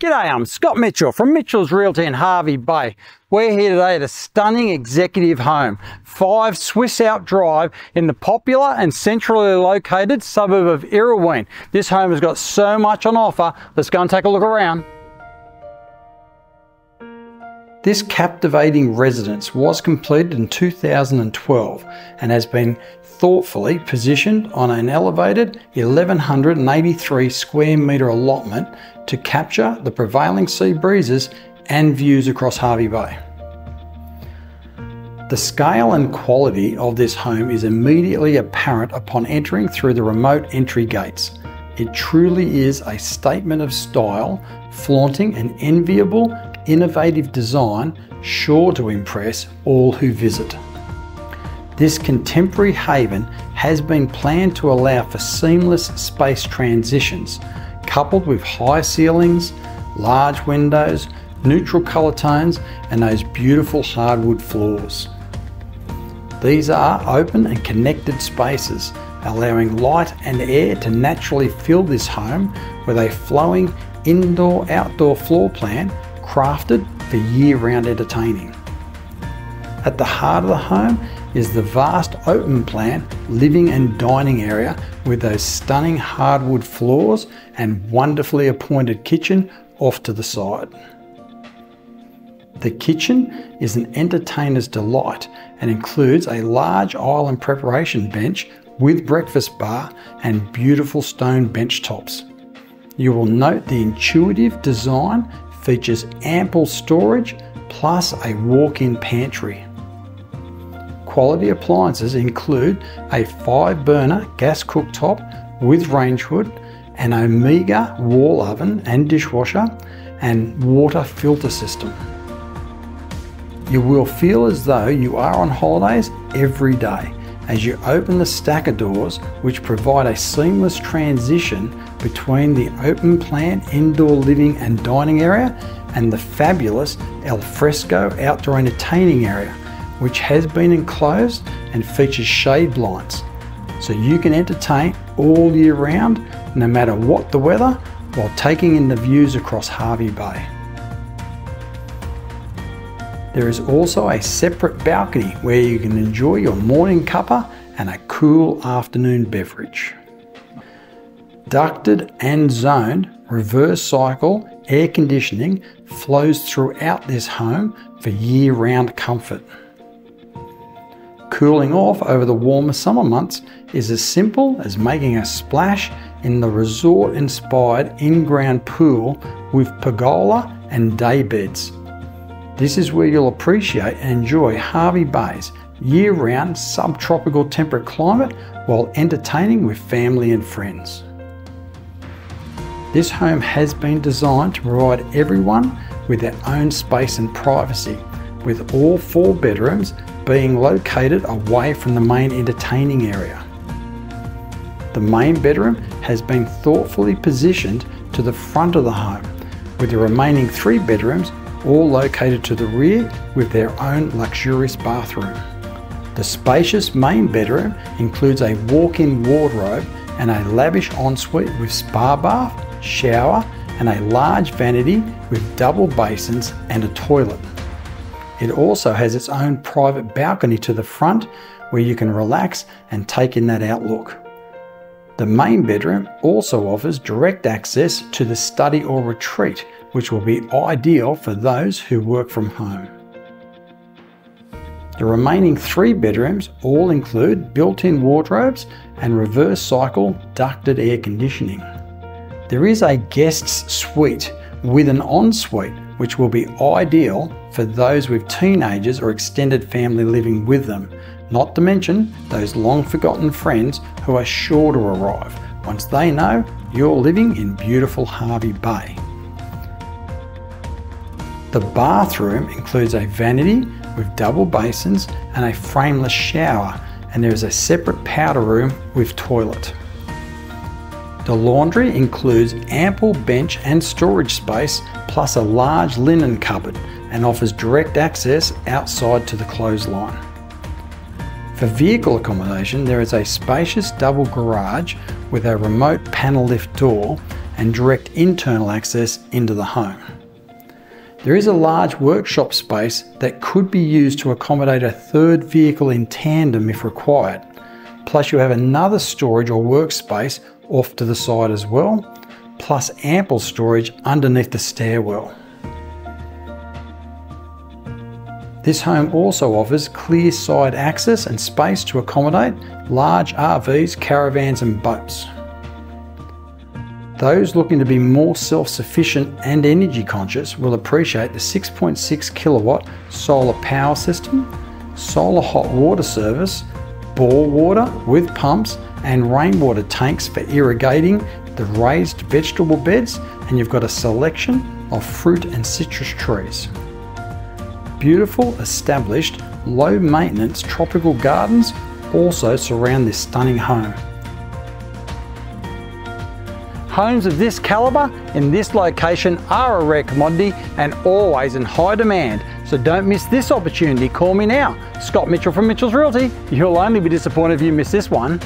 G'day, I'm Scott Mitchell from Mitchell's Realty in Hervey Bay. We're here today at a stunning executive home, 5 Swiss Alp Drive in the popular and centrally located suburb of Urraween. This home has got so much on offer, let's go and take a look around. This captivating residence was completed in 2012 and has been thoughtfully positioned on an elevated 1183 square metre allotment to capture the prevailing sea breezes and views across Hervey Bay. The scale and quality of this home is immediately apparent upon entering through the remote entry gates. It truly is a statement of style, flaunting an enviable innovative design sure to impress all who visit. This contemporary haven has been planned to allow for seamless space transitions, coupled with high ceilings, large windows, neutral colour tones, and those beautiful hardwood floors. These are open and connected spaces, allowing light and air to naturally fill this home with a flowing indoor outdoor floor plan crafted for year round entertaining. At the heart of the home is the vast open plan living and dining area with those stunning hardwood floors and wonderfully appointed kitchen off to the side. The kitchen is an entertainer's delight and includes a large island preparation bench with breakfast bar and beautiful stone bench tops. You will note the intuitive design features ample storage plus a walk-in pantry. Quality appliances include a 5 burner gas cooktop with range hood, an Omega wall oven and dishwasher, and water filter system. You will feel as though you are on holidays every day as you open the stacker doors which provide a seamless transition between the open plan indoor living and dining area and the fabulous al fresco outdoor entertaining area which has been enclosed and features shade blinds so you can entertain all year round no matter what the weather while taking in the views across Hervey Bay. There is also a separate balcony where you can enjoy your morning cuppa and a cool afternoon beverage. Ducted and zoned reverse cycle air conditioning flows throughout this home for year round comfort. Cooling off over the warmer summer months is as simple as making a splash in the resort inspired in ground pool with pergola and day beds. This is where you'll appreciate and enjoy Hervey Bay's year round subtropical temperate climate while entertaining with family and friends. This home has been designed to provide everyone with their own space and privacy, with all four bedrooms being located away from the main entertaining area. The main bedroom has been thoughtfully positioned to the front of the home, with the remaining three bedrooms all located to the rear with their own luxurious bathroom. The spacious main bedroom includes a walk-in wardrobe and a lavish ensuite with spa bath, shower and a large vanity with double basins and a toilet. It also has its own private balcony to the front where you can relax and take in that outlook. The main bedroom also offers direct access to the study or retreat which will be ideal for those who work from home. The remaining three bedrooms all include built-in wardrobes and reverse cycle ducted air conditioning. There is a guest's suite with an ensuite which will be ideal for those with teenagers or extended family living with them, not to mention those long forgotten friends who are sure to arrive once they know you're living in beautiful Hervey Bay. The bathroom includes a vanity with double basins and a frameless shower, and there is a separate powder room with toilet. The laundry includes ample bench and storage space, plus a large linen cupboard, and offers direct access outside to the clothesline. For vehicle accommodation, there is a spacious double garage with a remote panel lift door and direct internal access into the home. There is a large workshop space that could be used to accommodate a third vehicle in tandem if required. Plus you have another storage or workspace off to the side as well, plus ample storage underneath the stairwell. This home also offers clear side access and space to accommodate large RVs, caravans and boats. Those looking to be more self-sufficient and energy conscious will appreciate the 6.6 kilowatt solar power system, solar hot water service, bore water with pumps and rainwater tanks for irrigating the raised vegetable beds and you've got a selection of fruit and citrus trees. Beautiful, established, low maintenance tropical gardens also surround this stunning home. Homes of this calibre in this location are a rare commodity and always in high demand. So don't miss this opportunity. Call me now. Scott Mitchell from Mitchell's Realty. You'll only be disappointed if you miss this one.